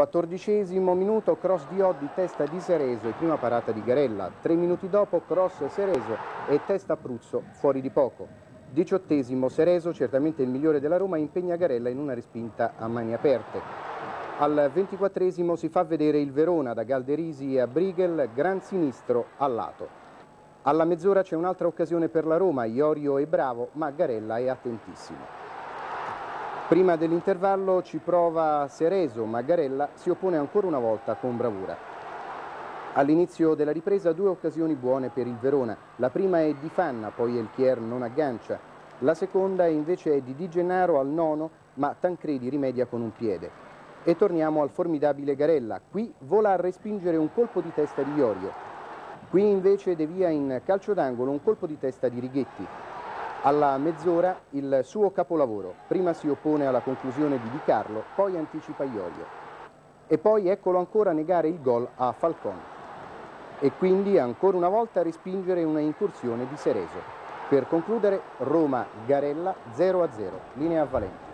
Quattordicesimo minuto, cross di Oddi, testa di Sereso e prima parata di Garella. Tre minuti dopo, cross Sereso e testa Pruzzo, fuori di poco. Diciottesimo, Sereso, certamente il migliore della Roma, impegna Garella in una respinta a mani aperte. Al ventiquattresimo si fa vedere il Verona da Galderisi a Brigel, gran sinistro al lato. Alla mezz'ora c'è un'altra occasione per la Roma, Iorio è bravo, ma Garella è attentissimo. Prima dell'intervallo ci prova Sereso, ma Garella si oppone ancora una volta con bravura. All'inizio della ripresa due occasioni buone per il Verona. La prima è di Fanna, poi Elchier non aggancia. La seconda invece è di Di Gennaro al nono, ma Tancredi rimedia con un piede. E torniamo al formidabile Garella. Qui vola a respingere un colpo di testa di Iorio. Qui invece devia in calcio d'angolo un colpo di testa di Righetti. Alla mezz'ora il suo capolavoro. Prima si oppone alla conclusione di Di Carlo, poi anticipa Iorio. E poi eccolo ancora negare il gol a Falcon. E quindi ancora una volta respingere una incursione di Sereso. Per concludere Roma-Garella 0-0, linea a Valente.